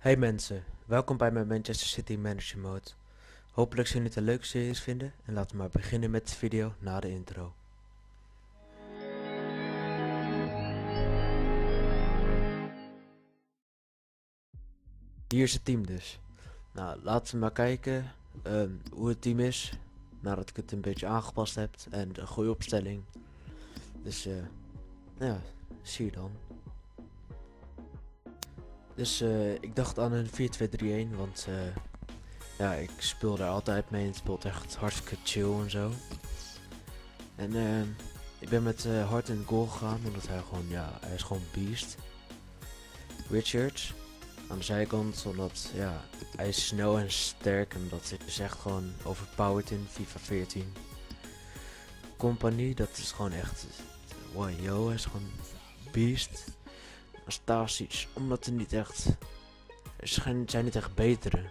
Hey mensen, welkom bij mijn Manchester City Manager Mode. Hopelijk zullen jullie het een leuke series vinden en laten we maar beginnen met de video na de intro. Hier is het team dus. Nou, laten we maar kijken ehm, hoe het team is nadat ik het een beetje aangepast heb en een goede opstelling. Dus eh, ja, zie je dan. Dus eh, ik dacht aan een 4-2-3-1, want eh, ja, ik speel daar altijd mee het speelt echt hartstikke chill en zo. En eh, ik ben met hard in goal gegaan, omdat hij gewoon, ja, hij is gewoon beast. Richards, aan de zijkant, omdat, ja, hij is snel en sterk en dat is echt gewoon overpowered in FIFA 14. Compagnie, dat is gewoon echt, wow, yo, hij is gewoon beast. Stasic, omdat er niet echt. Er zijn, niet echt betere.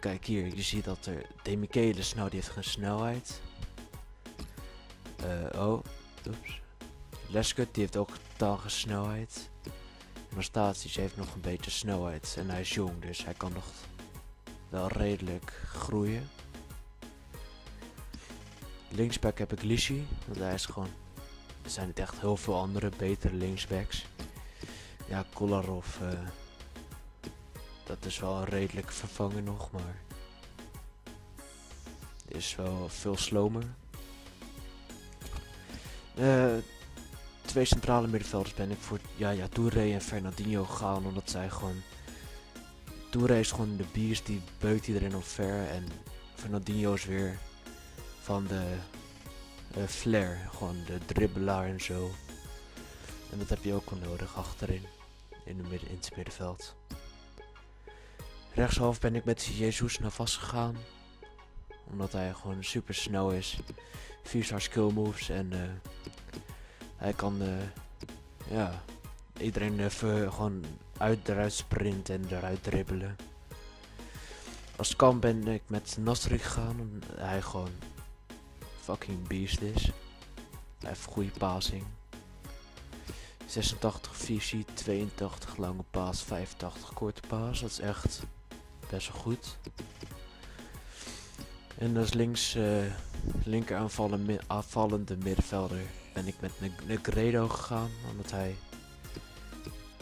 Kijk hier, je ziet dat er. Demichelis, nou die heeft geen snelheid. Eh, oh, oeps. Leskut, die heeft ook totaal snelheid. Maar heeft nog een beetje snelheid. En hij is jong, dus hij kan nog wel redelijk groeien. Linksback heb ik Lishi, want hij is gewoon. Er zijn niet echt heel veel andere betere linksbacks. Ja, Kolarov, uh, dat is wel redelijk vervangen nog, maar is wel veel slomer. Uh, twee centrale middenvelders ben ik voor ja, ja, Touré en Fernandinho gegaan, omdat zij gewoon... Touré is gewoon de biers, die beukt iedereen op ver en Fernandinho is weer van de uh, flair, gewoon de dribbelaar en zo. En dat heb je ook wel nodig achterin in, de midden, in het middenveld. Rechtshalf ben ik met Jesus naar vast gegaan. Omdat hij gewoon super snel is. 4 star skill moves en uh, hij kan uh, ja, iedereen even gewoon uit eruit sprinten en eruit dribbelen. Als kan ben ik met Nasri gegaan omdat hij gewoon fucking beast is. Hij heeft goede passing. 86 visie, 82 lange paas, 85 korte paas. Dat is echt best wel goed. En als links uh, linker aanvallen, aanvallende middenvelder ben ik met Negredo gegaan. Omdat hij,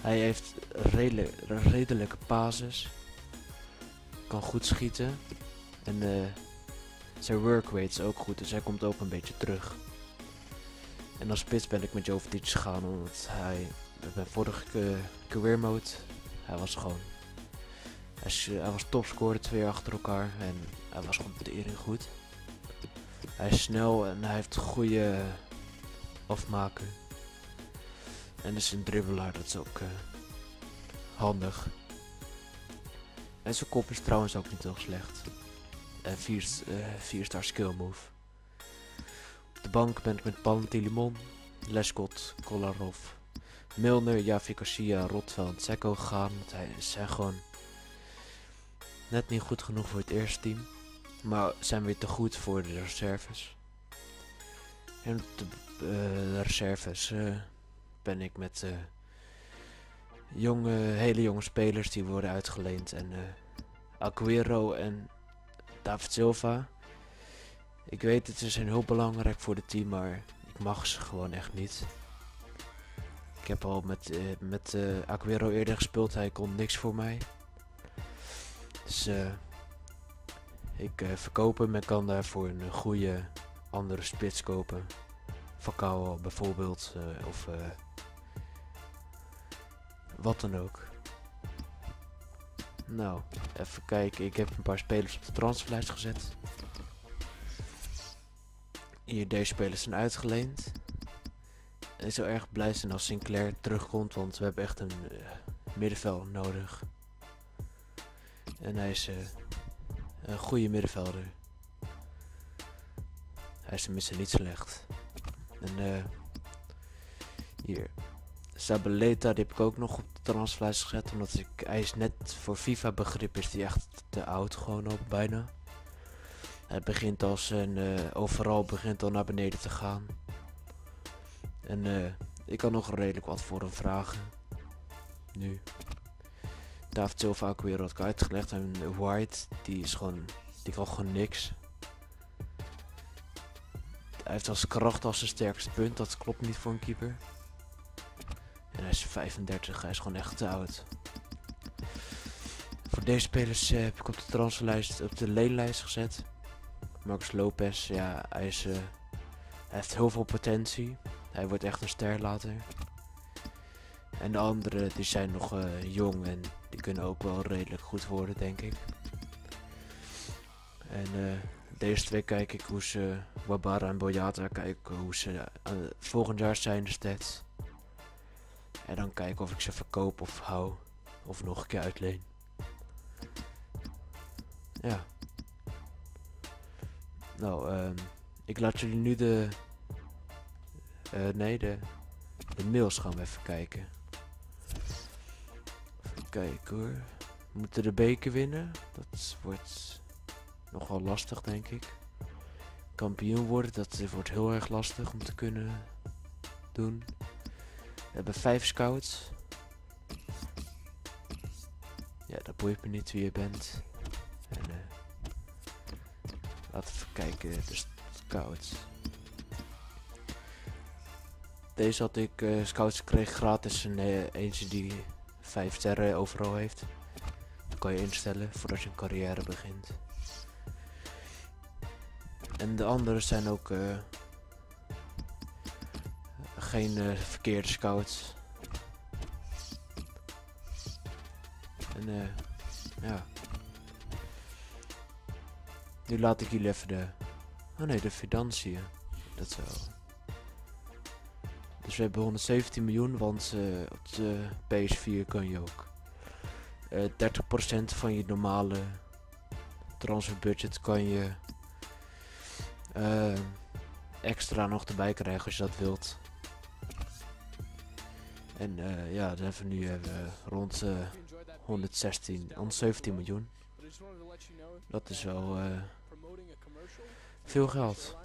hij heeft redelijk, redelijke pases. Kan goed schieten. En uh, zijn workrate is ook goed, dus hij komt ook een beetje terug. En als spits ben ik met Jovetic gegaan omdat hij bij vorige career mode, hij was gewoon, hij, was topscorer twee jaar achter elkaar en hij was gewoon tering goed. Hij is snel en hij heeft goede afmaken. En is een dribbelaar, dat is ook uh, handig. En zijn kop is trouwens ook niet heel slecht. En 4 uh, star skill move de bank ben ik met Pantilimon, Lescott, Kolarov, Milner, Javi Garcia, Rotveld, Sekko gegaan. Want hij zijn gewoon net niet goed genoeg voor het eerste team. Maar zijn weer te goed voor de reserves. En op de, reserves uh, ben ik met uh, jonge, hele jonge spelers die worden uitgeleend. En Aguero en David Silva. Ik weet het, zijn heel belangrijk voor het team, maar ik mag ze gewoon echt niet. Ik heb al met, uh, met uh, eerder gespeeld, hij kon niks voor mij. Dus uh, ik verkoop hem en kan daarvoor een goede andere spits kopen. Fakao bijvoorbeeld, of wat dan ook. Nou, even kijken. Ik heb een paar spelers op de transferlijst gezet. Hier, deze spelers zijn uitgeleend. En ik zou erg blij zijn als Sinclair terugkomt, want we hebben echt een uh, middenveld nodig. En hij is uh, een goede middenvelder. Hij is tenminste niet slecht. En uh, hier, Sabeleta, die heb ik ook nog op de transferlijst gezet, omdat ik, hij is net voor FIFA begrip is die echt te oud gewoon op bijna. Het begint als een, uh, overal begint al naar beneden te gaan. En uh, ik kan nog redelijk wat voor hem vragen. Nu. David Silva ook weer wat uitgelegd. En White, die is gewoon, die kan gewoon niks. Hij heeft als kracht als zijn sterkste punt, dat klopt niet voor een keeper. En hij is 35, hij is gewoon echt te oud. Voor deze spelers eh, heb ik op de transferlijst, op de leenlijst gezet. Marcus Lopez, ja, hij, is, hij heeft heel veel potentie. Hij wordt echt een ster later. En de anderen die zijn nog uh, jong en die kunnen ook wel redelijk goed worden, denk ik. En uh, deze twee kijk ik hoe ze, Wabara en Boyata, kijken hoe ze volgend jaar zijn de stats. En dan kijken of ik ze verkoop of hou. Of nog een keer uitleen. Ja. Nou, um, ik laat jullie nu de... Uh, nee, de, de mails gaan we even kijken. Even kijken hoor. We moeten de beker winnen. Dat wordt nogal lastig, denk ik. Kampioen worden, dat wordt heel erg lastig om te kunnen doen. We hebben vijf scouts. Ja, dat boeit me niet wie je bent. En laten we even kijken, de scouts. Deze had ik, uh, scouts kreeg gratis een uh, eentje die vijf sterren overal heeft. Dat kan je instellen voordat je een carrière begint. En de andere zijn ook uh, geen verkeerde scouts. En uh, ja. Nu laat ik jullie even de... Oh nee, de financiën. Dat zo. Dus we hebben 117 miljoen, want uh, op de PS4 kan je ook uh, 30% van je normale transferbudget kan je uh, extra nog erbij krijgen als je dat wilt. En ja, dan hebben we nu rond 116, 117 miljoen. Dat is wel veel geld.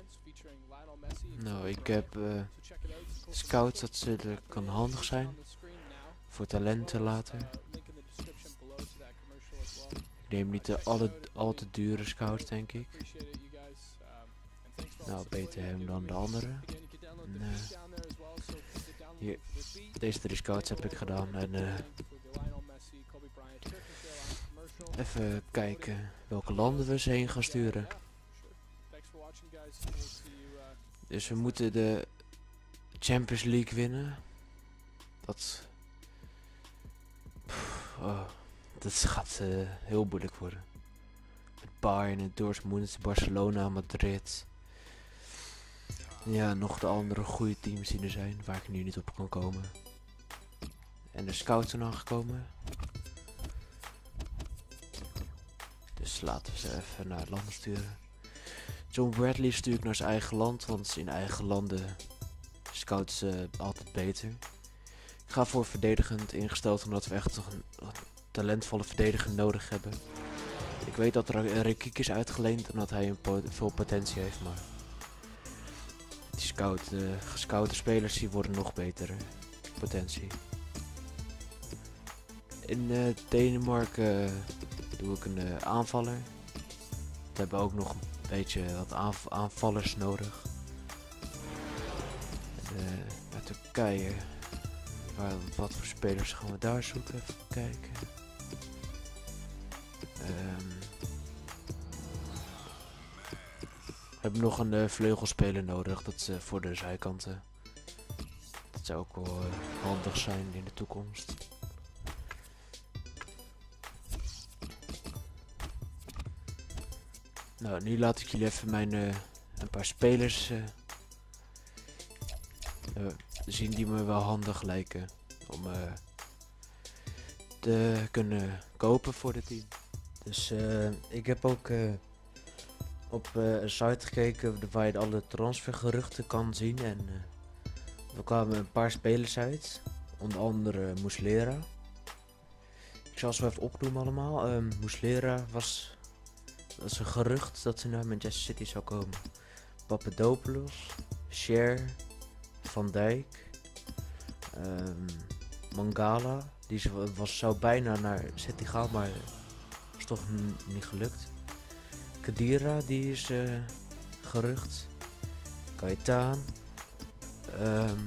Nou, ik heb scouts, dat zullen, kan handig zijn. Voor talenten later. Ik neem niet de alle, al te dure scouts, denk ik. Nou, beter hem dan de andere. En, uh, hier, deze drie scouts heb ik gedaan. En uh, even kijken welke landen we ze heen gaan sturen. Dus we moeten de Champions League winnen. Dat, oh, dat gaat uh, heel moeilijk worden. Met Bayern, Dortmund, Barcelona, Madrid. Ja, nog de andere goede teams die er zijn, waar ik nu niet op kan komen. En de scouts zijn aangekomen. Laten we ze even naar het land sturen. John Bradley stuur ik naar zijn eigen land, want in eigen landen scouts uh, altijd beter. Ik ga voor verdedigend ingesteld, omdat we echt een, een talentvolle verdediger nodig hebben. Ik weet dat Rikiek is uitgeleend en dat hij een veel potentie heeft, maar die scout, uh, gescoute spelers die worden nog beter. Potentie. In uh, Denemarken doe ik een uh, aanvaller. We hebben ook nog een beetje wat aanv aanvallers nodig. En, naar Turkije. Waar, wat voor spelers gaan we daar zoeken? Even kijken. Um, We hebben nog een uh, vleugelspeler nodig, dat is voor de zijkanten. Dat zou ook wel handig zijn in de toekomst. Nou, nu laat ik jullie even mijn een paar spelers zien die me wel handig lijken om te kunnen kopen voor het team. Dus ik heb ook op een site gekeken waar je alle transfergeruchten kan zien. En er kwamen een paar spelers uit. Onder andere Muslera. Ik zal ze even opnoemen allemaal. Muslera was, was een gerucht dat hij naar Manchester City zou komen. Papadopoulos, Cher, Van Dijk, um, Mangala, Die is- was, zou bijna naar City gaan, maar is toch niet gelukt. Kadira, die is eh, gerucht. Kaitaan. Ehm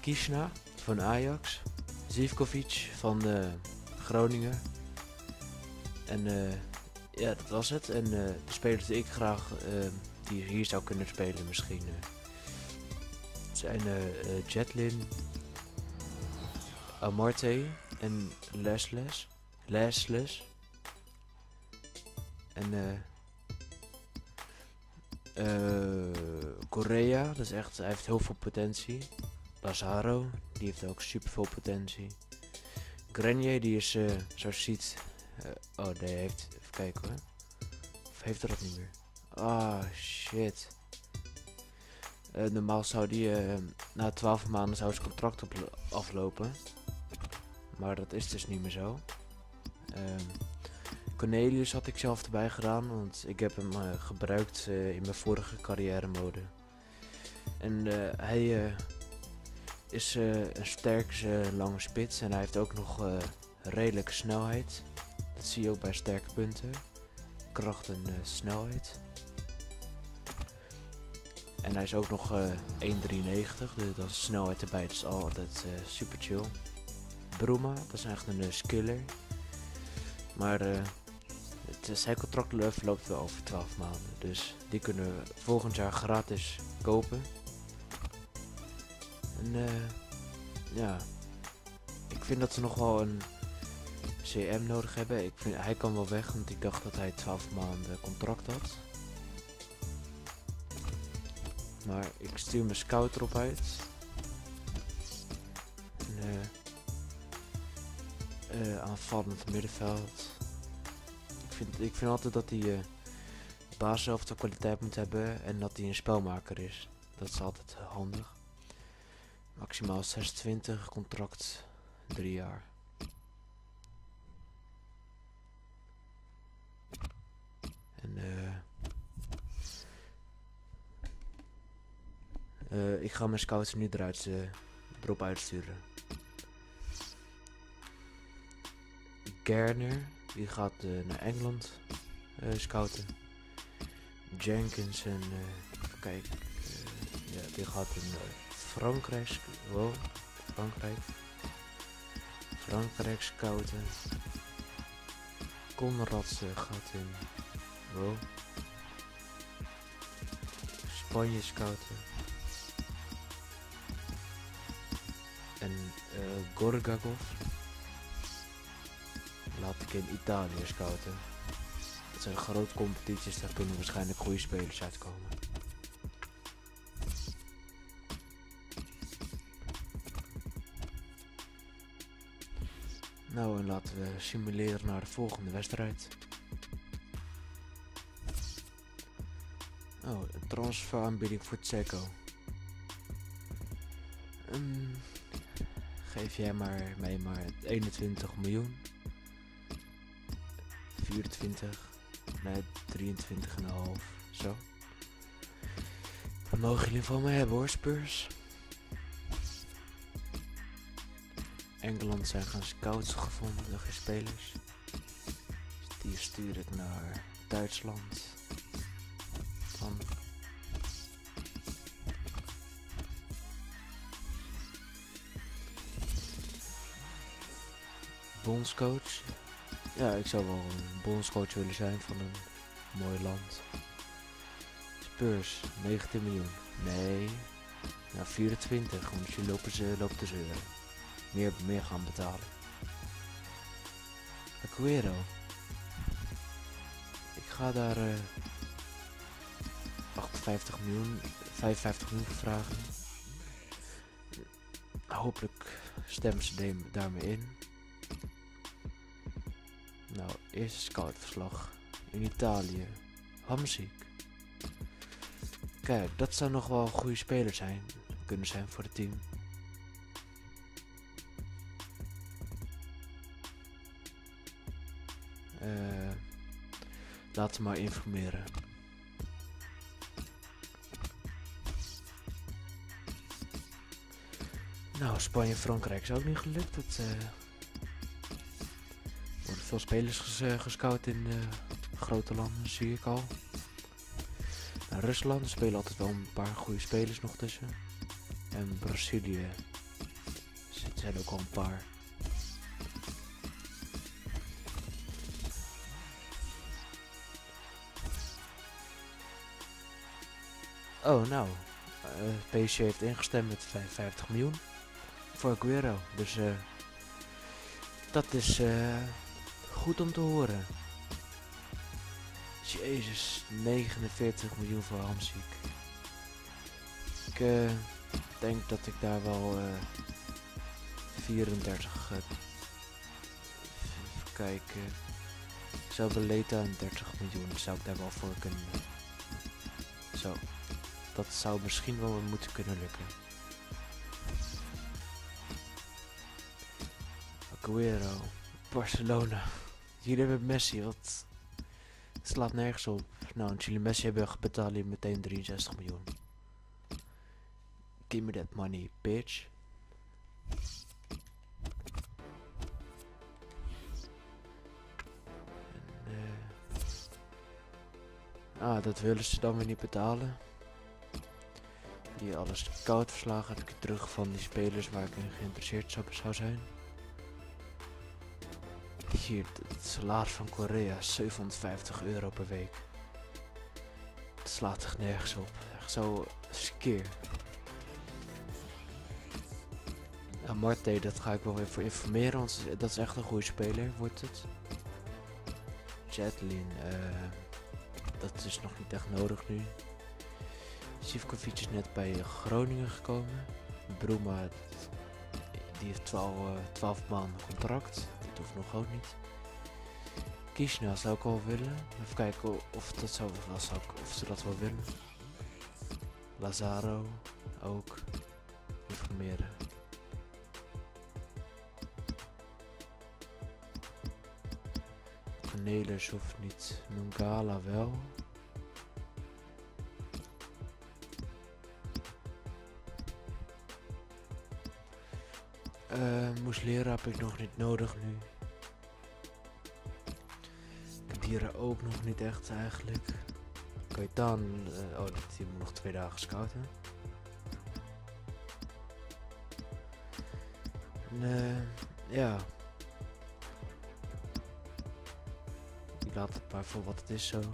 Kishna van Ajax. Zivkovic van eh, Groningen. En eh, ja, dat was het. En eh, de spelers die ik graag eh, die hier zou kunnen spelen misschien zijn Jetlin, Amarte en Lesles. Lesles. En eh Korea, dat is echt, hij heeft heel veel potentie. Lazaro, die heeft ook super veel potentie. Grenier, die is, eh, zoals je ziet, eh, oh nee, heeft, even kijken hoor. Of heeft er dat niet meer? Ah, shit. Eh, normaal zou die eh, na 12 maanden zou zijn contract op, aflopen. Maar dat is dus niet meer zo. Ehm, Cornelius had ik zelf erbij gedaan, want ik heb hem gebruikt in mijn vorige carrière mode. En hij is een sterke lange spits en hij heeft ook nog redelijke snelheid. Dat zie je ook bij sterke punten. Kracht en eh, snelheid. En hij is ook nog eh 1,93, dus dat is snelheid erbij, dat is altijd eh, super chill. Bruma, dat is echt een eh, skiller. Maar eh, het, zijn contract lo- verloopt wel over 12 maanden, dus die kunnen we volgend jaar gratis kopen. En eh, ja, ik vind dat ze nog wel een CM nodig hebben. Hij kan wel weg, want ik dacht dat hij 12 maanden contract had. Maar ik stuur mijn scout erop uit. En, eh, eh, aanvallend middenveld. Ik vind, ik vind altijd dat hij uh, baas de kwaliteit moet hebben en dat hij een spelmaker is. Dat is altijd eh, handig. Maximaal 26, contract 3 jaar. En eh eh, ik ga mijn scouts nu eruit, eh, erop uitsturen. Gerner, die gaat eh, naar Engeland scouten. Jenkins en eh, ja, die gaat in Frankrijk. Wow, Frankrijk. Frankrijk scouten. Conrads eh, gaat in. Wow. Spanje scouten. Gorgagov laat ik in Italië scouten. Dat zijn grote competities, daar kunnen waarschijnlijk goede spelers uitkomen. Nou, en laten we simuleren naar de volgende wedstrijd. Oh, een transferaanbieding voor Tseko. Ehm, geef jij maar mij maar 21 miljoen. 24, nee 23,5, zo. Dat mogen jullie van mij hebben hoor, Spurs. Engeland zijn gaan scouts gevonden, geen spelers. Die stuur ik naar Duitsland. Dan bondscoach. Ja, ik zou wel een bondscoach willen zijn van een mooi land. Spurs, 19 miljoen. Nee, nou 24, want je lopen ze loopt te zeuren. Meer, meer gaan betalen. Aguero. Ik ga daar eh 58 miljoen, 55 miljoen vragen. Hopelijk stemmen ze daarmee in. Eerste scoutverslag in Italië. Hamziek. Kijk, dat zou nog wel een goede speler zijn. Kunnen zijn voor het team. Eh, laten we maar informeren. Nou, Spanje-Frankrijk is ook niet gelukt. Het eh, worden veel spelers uh, gescout in grote landen, zie ik al. Nou, Rusland spelen altijd wel een paar goede spelers nog tussen. En Brazilië zijn ook al een paar. Oh, nou. Uh, heeft ingestemd met 55 miljoen. Voor Aguero. Dus dat is uh, goed om te horen. Jezus, 49 miljoen voor Hamziek. Ik denk dat ik daar wel 34... even kijken. Ik zou Beleta een 30 miljoen zou ik daar wel voor kunnen. Zo dat zou misschien wel moeten kunnen lukken. Aguero, Barcelona. Hier hebben Messi, wat slaat nergens op. Nou, als jullie Messi hebben betaald je meteen 63 miljoen. Give me that money, bitch. En, uh, ah, dat willen ze dan weer niet betalen die alles koud verslagen heb ik terug van die spelers waar ik in geïnteresseerd zou zijn. Hier, het salaris van Korea, 750 euro per week. Het slaat echt nergens op. Echt zo skeer. Nou, Marte, dat ga ik wel even informeren, want dat is echt een goede speler, wordt het. Jetlin, uh, dat is nog niet echt nodig nu. Sivkovic is net bij Groningen gekomen. Bruma, die heeft 12, uh, 12 maanden contract. Dat hoeft nog ook niet. Kishna zou ik al willen. Even kijken of, dat zou, zou of ze dat wel willen. Lazaro ook. Informeren. Cornelis hoeft niet. Mungala wel. moest leren heb ik nog niet nodig nu. Dieren ook nog niet echt eigenlijk. Kaitan, uh, oh dat team nog twee dagen scouten. En, uh, ja. Ik laat het maar voor wat het is zo. Er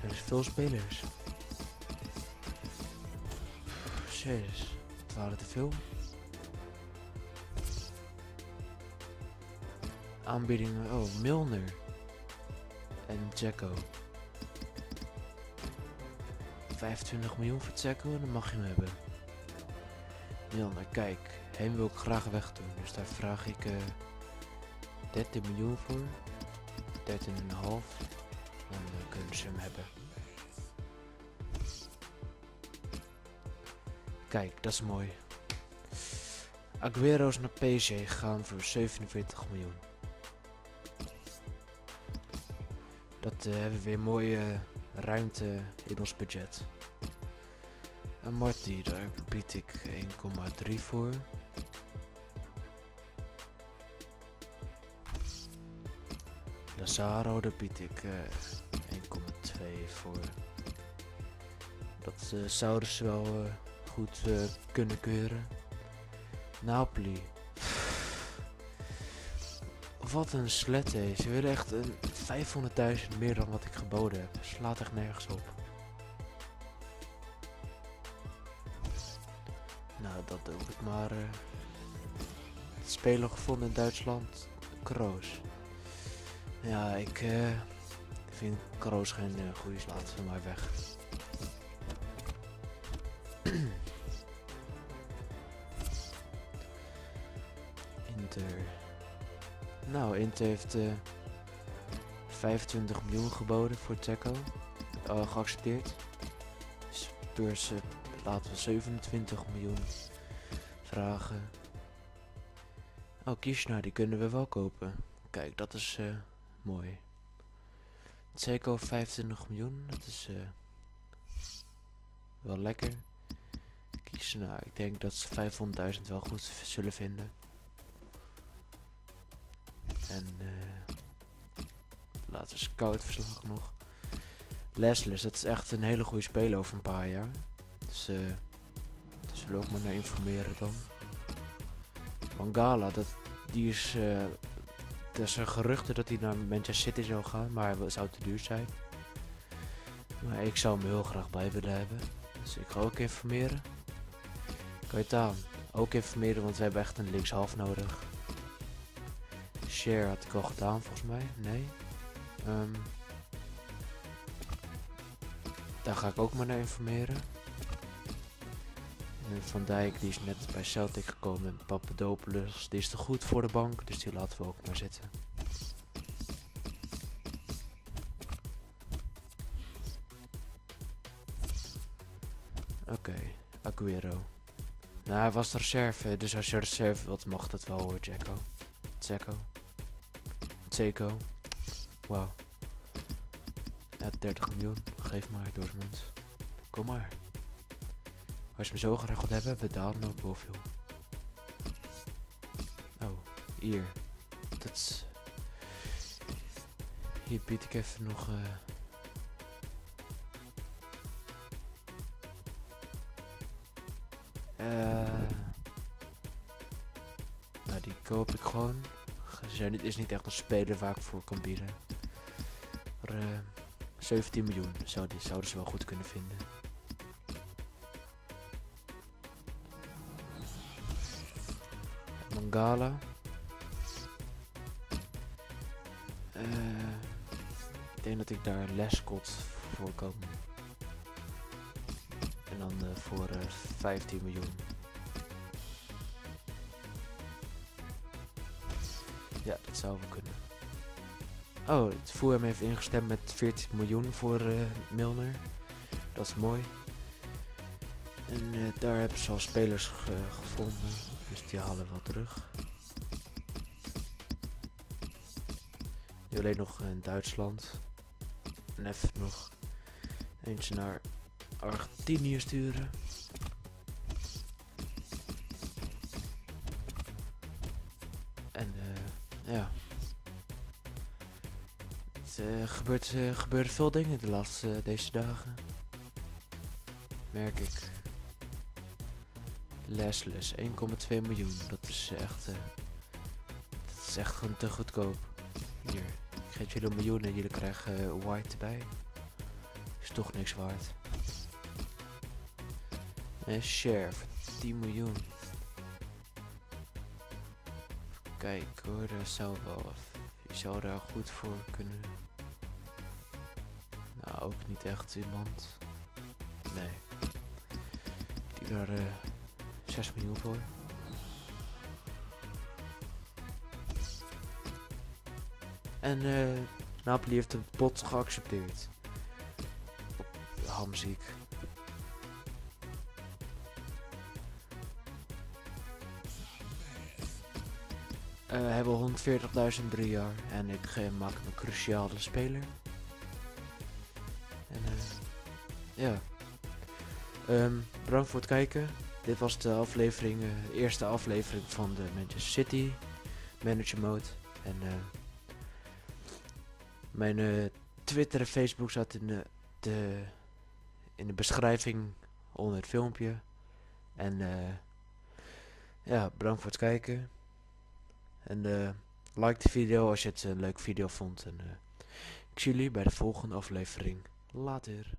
zijn veel spelers. Jezus, het waren te veel. Aanbiedingen, oh, Milner. En Jacko. 25 miljoen voor Jacko, dan mag je hem hebben. Milner, kijk, hem wil ik graag wegdoen. Dus daar vraag ik uh, 13 miljoen voor. 13,5. Dan kunnen ze hem hebben. Kijk, dat is mooi. Aguero's naar PSG gaan voor 47 miljoen. Dat uh, hebben we weer mooie ruimte in ons budget. En Marty, daar bied ik 1,3 voor. Lazaro, daar bied ik uh, eh, 1,2 voor. Dat uh, zouden ze wel goed kunnen keuren. Napoli. Wat een slet, hé. Ze willen echt een 500.000 meer dan wat ik geboden heb. Slaat echt nergens op. Nou, dat doe ik maar. Uh, speler gevonden in Duitsland. Kroos. Ja, ik uh, vind Kroos geen goede slaat van mij weg. Nou, Inter heeft uh, eh, 25 miljoen geboden voor Teco. Uh, geaccepteerd. Spurs laten we 27 miljoen vragen. Oh, Kishna, die kunnen we wel kopen. Kijk, dat is uh, mooi. Teco 25 miljoen, dat is wel lekker. Nou, ik denk dat ze 500.000 wel goed zullen vinden. En eh laten we scoutverslag nog. Leslie, dat is echt een hele goede speler over een paar jaar. Dus eh daar ook maar naar informeren dan. Mangala, dat, die is... eh er geruchten dat hij naar Manchester City zou gaan, maar hij zou te duur zijn. Maar ik zou hem heel graag bij willen hebben. Dus ik ga ook informeren. Kaitaan, ook informeren, want we hebben echt een linkshalf nodig. Share had ik al gedaan volgens mij. Nee. Ehm, daar ga ik ook maar naar informeren. En Van Dijk die is net bij Celtic gekomen en Papadopoulos die is te goed voor de bank, dus die laten we ook maar zitten. Oké, Aguero. Nou, hij was de reserve, dus als je reserve wilt mag dat wel hoor, Jacko. Zeko. Zeko. Wauw. Ja, 30 miljoen. Geef maar, Dortmund. Kom maar. Als je me zo graag hebben, betaal dan ook boven. Oh, hier. Dat is... Hier bied ik even nog... eh eh nou, die koop ik gewoon. Zijn niet, is niet echt een speler waar ik voor kan bieden. Maar, eh, 17 miljoen zou die, zouden ze wel goed kunnen vinden. Mangala. Eh, ik denk dat ik daar Lescott voor kan. En dan eh, voor eh, 15 miljoen. Ja, dat zou wel kunnen. Oh, het Fulham heeft ingestemd met 14 miljoen voor eh, Milner. Dat is mooi. En eh, daar hebben ze al spelers ge- gevonden. Dus die halen we wel terug. Nu alleen nog in Duitsland. En even nog eentje naar Argentinië sturen. Het eh, gebeurt, eh, gebeuren veel dingen de laatste eh, deze dagen. Merk ik. Lesless, 1,2 miljoen. Dat is echt. dat is echt gewoon te goedkoop. Hier, ik geef jullie een miljoen en jullie krijgen white erbij. Is toch niks waard. En share voor 10 miljoen. Kijk hoor, daar zou wel. Je zou daar goed voor kunnen. Ook niet echt iemand. Nee. Die daar eh 6 miljoen voor. En eh Napoli heeft een pot geaccepteerd. Hamziek. Eh, we hebben 140.000 drie jaar en ik maak een cruciale speler. Ehm, bedankt voor het kijken. Dit was de aflevering, eh, de eerste aflevering van de Manchester City Manager Mode. En eh, mijn eh, Twitter en Facebook staat in de, in de beschrijving onder het filmpje. En eh, ja, bedankt voor het kijken. En eh, like de video als je het een leuk video vond. En eh, ik zie jullie bij de volgende aflevering. Later.